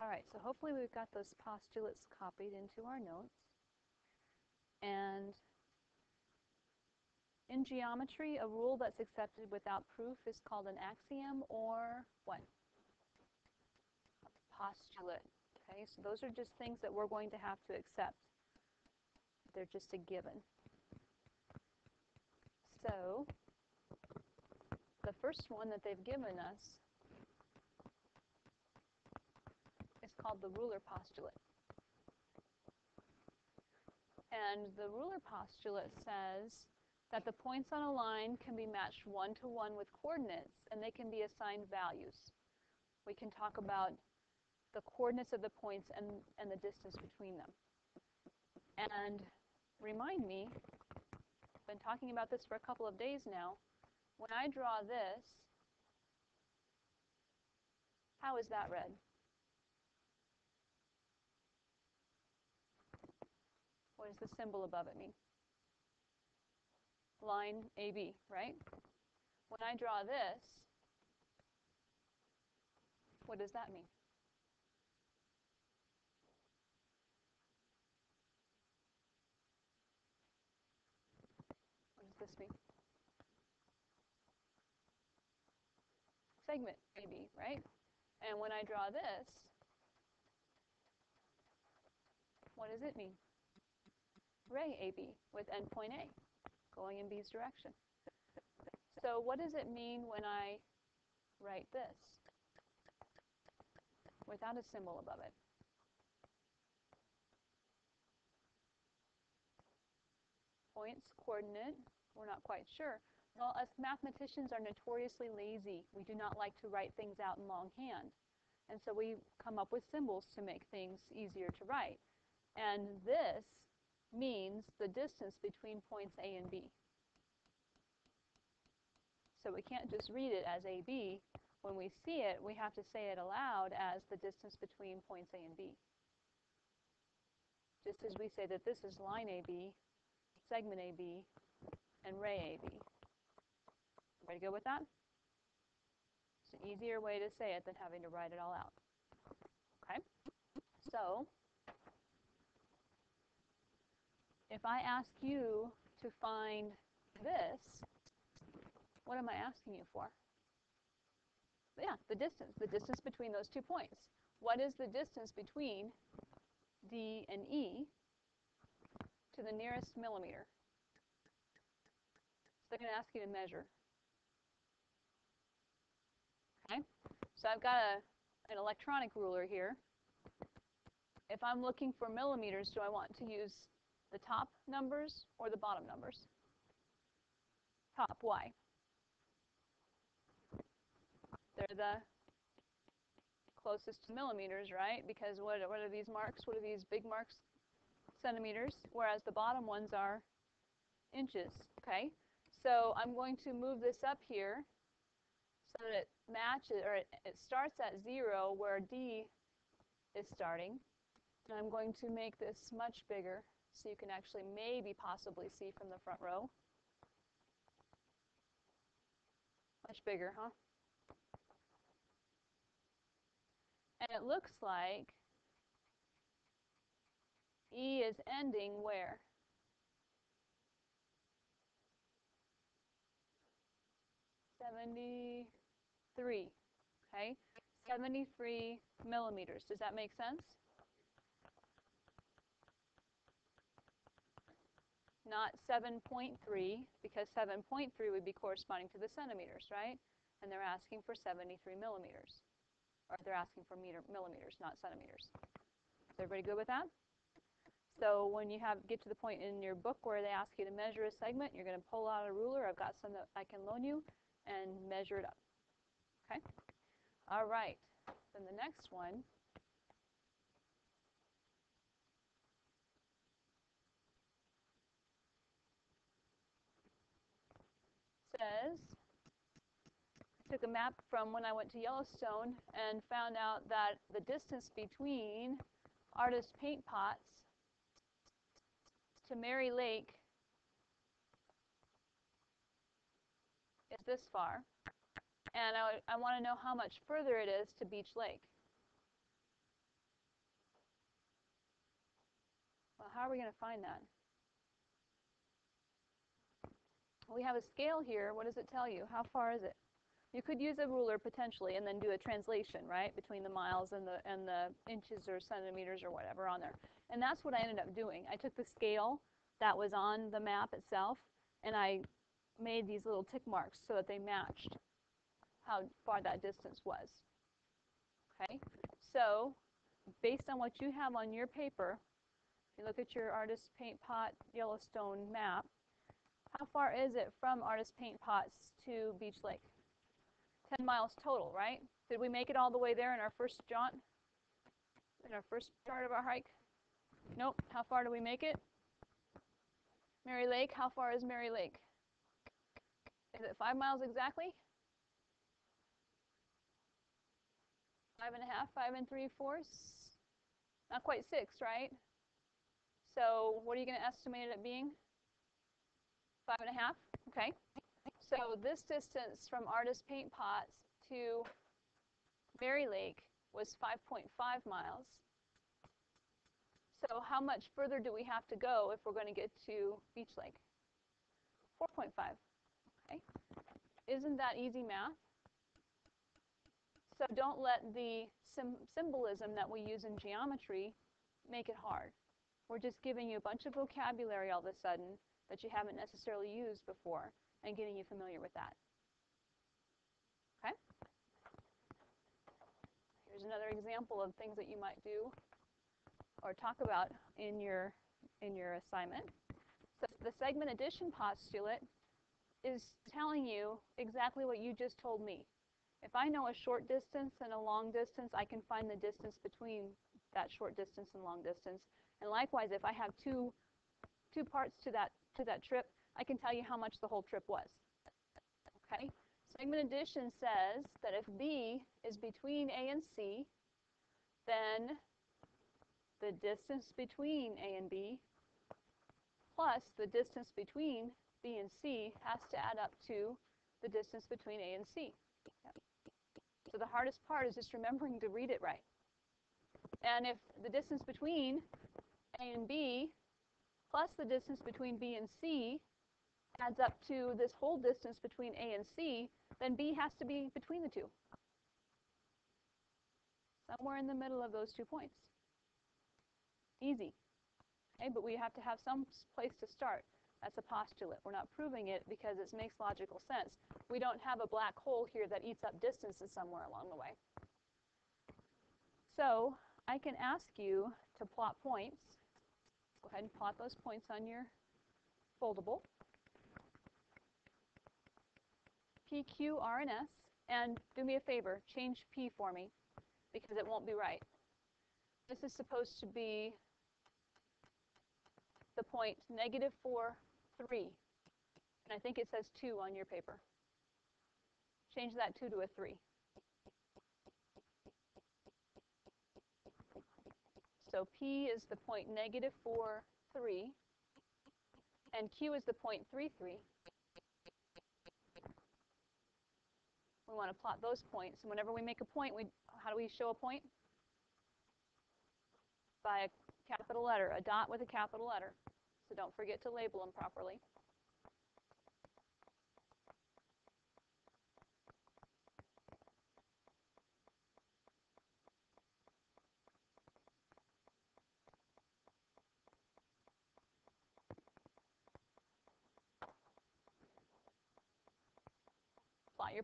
All right, so hopefully we've got those postulates copied into our notes. And in geometry, a rule that's accepted without proof is called an axiom or what? A postulate. Okay, so those are just things that we're going to have to accept. They're just a given. So, the first one that they've given us is called the ruler postulate. And the ruler postulate says that the points on a line can be matched one-to-one -one with coordinates, and they can be assigned values. We can talk about the coordinates of the points and, and the distance between them. And remind me, I've been talking about this for a couple of days now, when I draw this, how is that read? What does the symbol above it mean? Line AB, right? When I draw this, what does that mean? What does this mean? Segment AB, right? And when I draw this, what does it mean? Ray AB with endpoint A going in B's direction. So what does it mean when I write this without a symbol above it? Points, coordinate, we're not quite sure. Well, us mathematicians are notoriously lazy. We do not like to write things out in longhand. And so we come up with symbols to make things easier to write. And this means the distance between points A and B. So we can't just read it as AB. When we see it, we have to say it aloud as the distance between points A and B. Just as we say that this is line AB, segment AB, and ray AB. Ready to go with that? It's an easier way to say it than having to write it all out. Okay? So, if I ask you to find this, what am I asking you for? Yeah, the distance, the distance between those two points. What is the distance between D and E to the nearest millimeter? So they're going to ask you to measure. Okay, so I've got a, an electronic ruler here. If I'm looking for millimeters, do I want to use the top numbers or the bottom numbers? Top, why? They're the closest to millimeters, right? Because what, what are these marks? What are these big marks? Centimeters, whereas the bottom ones are inches, okay? So I'm going to move this up here so that it matches, or it, it starts at 0 where D is starting. And I'm going to make this much bigger so you can actually maybe possibly see from the front row. Much bigger, huh? And it looks like E is ending where? Seventy-three, okay? Seventy-three millimeters. Does that make sense? Not 7.3, because 7.3 would be corresponding to the centimeters, right? And they're asking for 73 millimeters. Or they're asking for meter, millimeters, not centimeters. Is everybody good with that? So when you have get to the point in your book where they ask you to measure a segment, you're going to pull out a ruler. I've got some that I can loan you and measure it up. Okay? All right. Then the next one I took a map from when I went to Yellowstone and found out that the distance between artist paint pots to Mary Lake is this far. And I, I want to know how much further it is to Beach Lake. Well, how are we going to find that? We have a scale here. What does it tell you? How far is it? You could use a ruler potentially and then do a translation, right, between the miles and the, and the inches or centimeters or whatever on there. And that's what I ended up doing. I took the scale that was on the map itself and I made these little tick marks so that they matched how far that distance was. Okay, so based on what you have on your paper, if you look at your Artist Paint Pot Yellowstone map, how far is it from Artist Paint Pots to Beach Lake? 10 miles total, right? Did we make it all the way there in our first jaunt? In our first part of our hike? Nope. How far do we make it? Mary Lake, how far is Mary Lake? Is it five miles exactly? Five and a half, five and three fourths? Not quite six, right? So what are you going to estimate it at being? Five and a half? Okay. So this distance from Artist Paint Pots to Mary Lake was 5.5 miles. So how much further do we have to go if we're going to get to Beach Lake? 4.5. Okay. Isn't that easy math? So don't let the symbolism that we use in geometry make it hard. We're just giving you a bunch of vocabulary all of a sudden that you haven't necessarily used before and getting you familiar with that. Okay? Here's another example of things that you might do or talk about in your in your assignment. So the segment addition postulate is telling you exactly what you just told me. If I know a short distance and a long distance, I can find the distance between that short distance and long distance. And likewise, if I have two two parts to that to that trip, I can tell you how much the whole trip was. Okay? Segment addition says that if B is between A and C, then the distance between A and B plus the distance between B and C has to add up to the distance between A and C. So the hardest part is just remembering to read it right. And if the distance between A and B plus the distance between B and C adds up to this whole distance between A and C, then B has to be between the two. Somewhere in the middle of those two points. Easy. Okay, but we have to have some place to start. That's a postulate. We're not proving it because it makes logical sense. We don't have a black hole here that eats up distances somewhere along the way. So I can ask you to plot points. Go ahead and plot those points on your foldable. P, Q, R, and S. And do me a favor, change P for me because it won't be right. This is supposed to be the point negative 4, 3. And I think it says 2 on your paper. Change that 2 to a 3. So P is the point negative 4, 3. And Q is the point 3, 3. We want to plot those points. And whenever we make a point, we how do we show a point? By a capital letter, a dot with a capital letter. So don't forget to label them properly.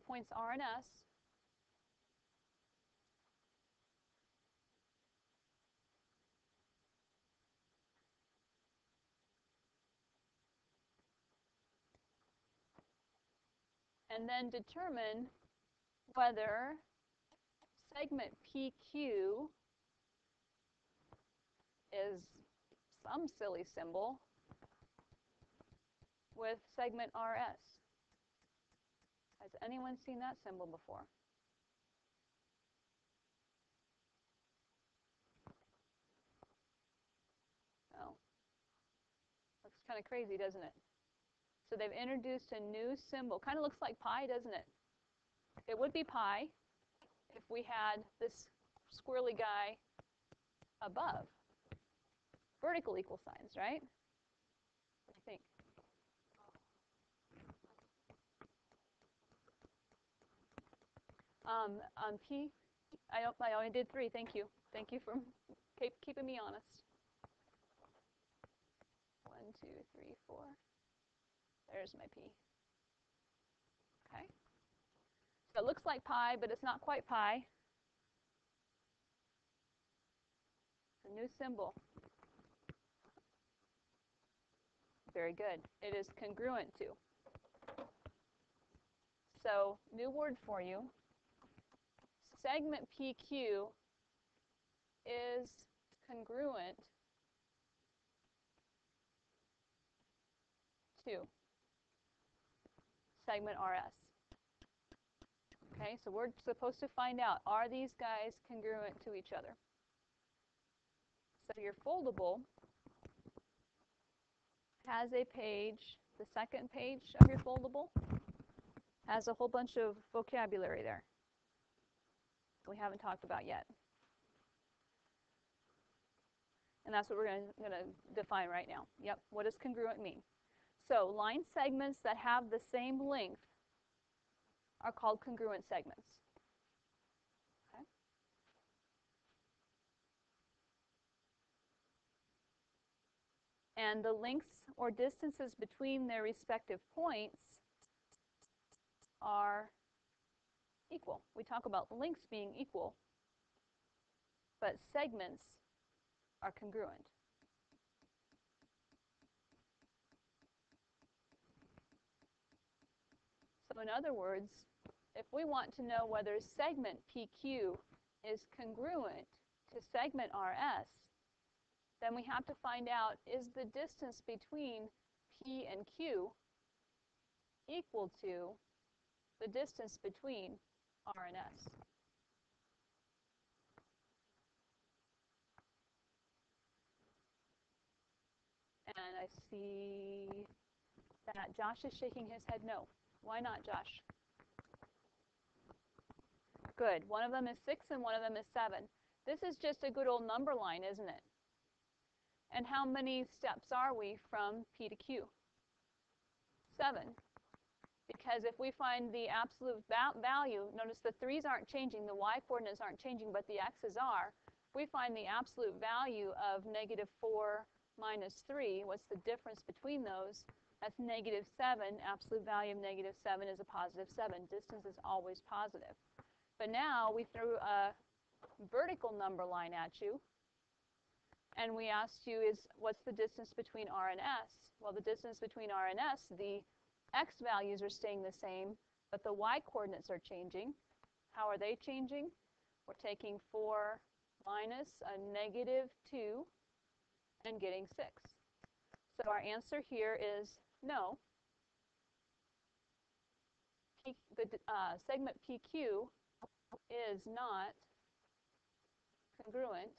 Points R and S. and then determine whether segment PQ is some silly symbol with segment RS. Has anyone seen that symbol before? No. Looks kind of crazy, doesn't it? So they've introduced a new symbol. Kind of looks like pi, doesn't it? It would be pi if we had this squirrely guy above. vertical equal signs, right? You think? Um, on P, I, I only did three, thank you. Thank you for keep, keeping me honest. One, two, three, four. There's my P. Okay. So it looks like pi, but it's not quite pi. It's a new symbol. Very good. It is congruent to. So, new word for you. Segment PQ is congruent to segment RS. Okay, so we're supposed to find out, are these guys congruent to each other? So your foldable has a page, the second page of your foldable has a whole bunch of vocabulary there we haven't talked about yet. And that's what we're going to define right now. Yep, what does congruent mean? So line segments that have the same length are called congruent segments. And the lengths or distances between their respective points are equal. We talk about lengths being equal, but segments are congruent. So in other words, if we want to know whether segment PQ is congruent to segment RS, then we have to find out is the distance between P and Q equal to the distance between R and S. And I see that Josh is shaking his head no. Why not, Josh? Good. One of them is 6 and one of them is 7. This is just a good old number line, isn't it? And how many steps are we from P to Q? 7. Because if we find the absolute va value, notice the 3's aren't changing, the y coordinates aren't changing, but the x's are. If we find the absolute value of negative 4 minus 3, what's the difference between those? That's negative 7. Absolute value of negative 7 is a positive 7. Distance is always positive. But now we threw a vertical number line at you, and we asked you is what's the distance between R and S? Well, the distance between R and S, the x values are staying the same, but the y coordinates are changing. How are they changing? We're taking 4 minus a negative 2 and getting 6. So our answer here is no. P, the uh, segment PQ is not congruent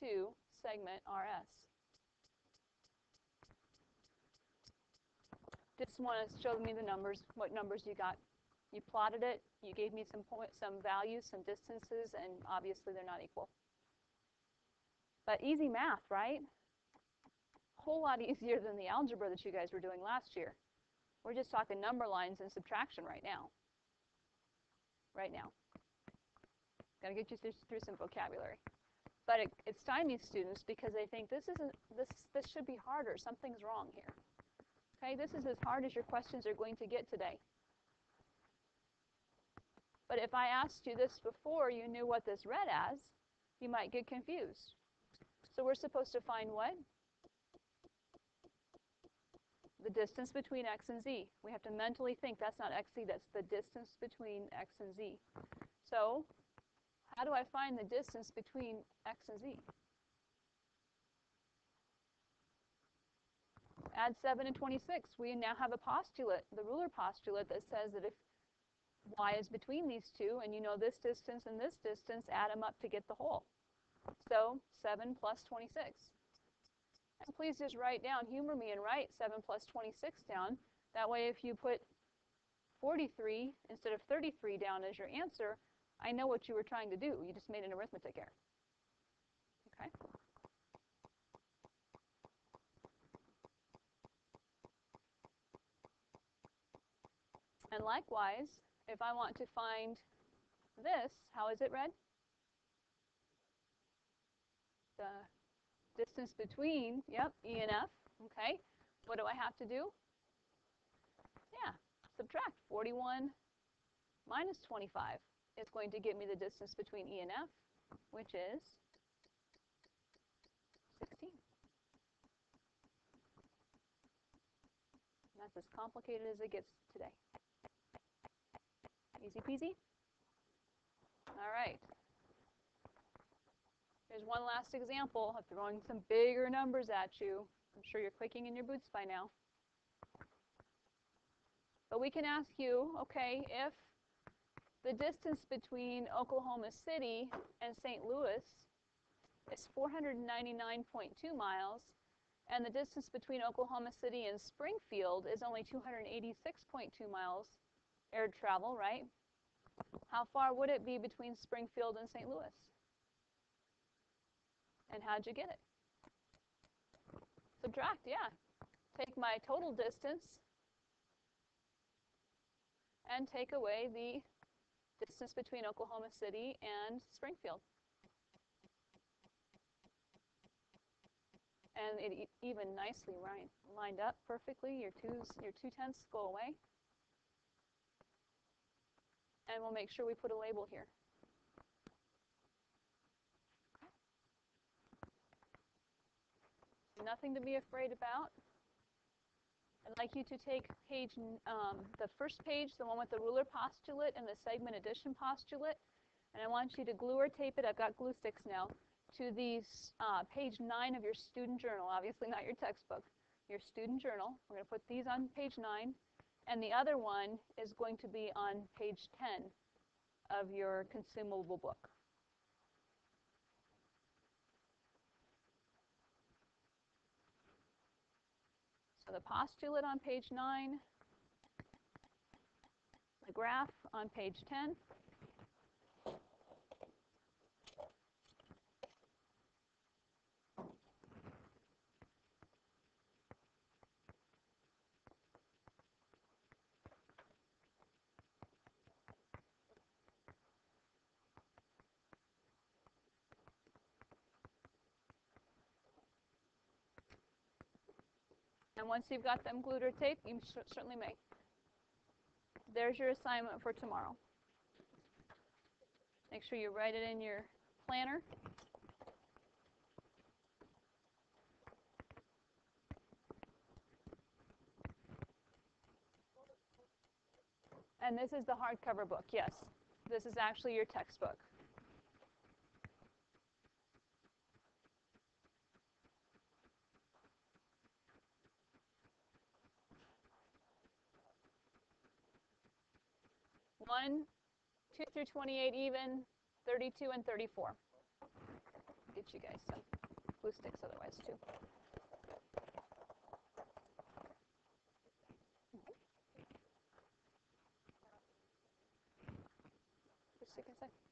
to segment RS. Just want to show me the numbers, what numbers you got. You plotted it, you gave me some point, some values, some distances, and obviously they're not equal. But easy math, right? Whole lot easier than the algebra that you guys were doing last year. We're just talking number lines and subtraction right now. Right now. To get you through, through some vocabulary. But it, it's stymies students because they think this isn't this this should be harder. Something's wrong here. Okay, this is as hard as your questions are going to get today. But if I asked you this before you knew what this read as, you might get confused. So we're supposed to find what? The distance between x and z. We have to mentally think that's not xz, that's the distance between x and z. So how do I find the distance between x and z? Add 7 and 26. We now have a postulate, the ruler postulate, that says that if y is between these two, and you know this distance and this distance, add them up to get the whole. So 7 plus 26. And please just write down, humor me and write 7 plus 26 down. That way if you put 43 instead of 33 down as your answer, I know what you were trying to do. You just made an arithmetic error. Okay? And likewise, if I want to find this, how is it read? The distance between, yep, E and F, okay. What do I have to do? Yeah, subtract 41 minus 25 is going to give me the distance between E and F, which is 16. And that's as complicated as it gets today. Easy peasy. All right. Here's one last example of throwing some bigger numbers at you. I'm sure you're quaking in your boots by now. But we can ask you, okay, if the distance between Oklahoma City and St. Louis is 499.2 miles, and the distance between Oklahoma City and Springfield is only 286.2 miles air travel, right? How far would it be between Springfield and St. Louis? And how'd you get it? Subtract, yeah. Take my total distance and take away the distance between Oklahoma City and Springfield. And it even nicely right, lined up perfectly. Your twos, your two tenths go away. And we'll make sure we put a label here. Nothing to be afraid about. I'd like you to take page, um, the first page, the one with the ruler postulate and the segment addition postulate, and I want you to glue or tape it, I've got glue sticks now, to the uh, page 9 of your student journal, obviously not your textbook, your student journal. We're going to put these on page 9, and the other one is going to be on page 10 of your consumable book. So the postulate on page 9, the graph on page 10, once you've got them glued or taped, you certainly may. There's your assignment for tomorrow. Make sure you write it in your planner. And this is the hardcover book, yes. This is actually your textbook. One, two through 28 even, 32 and 34. Get you guys some glue sticks otherwise too. Just inside. Sorry.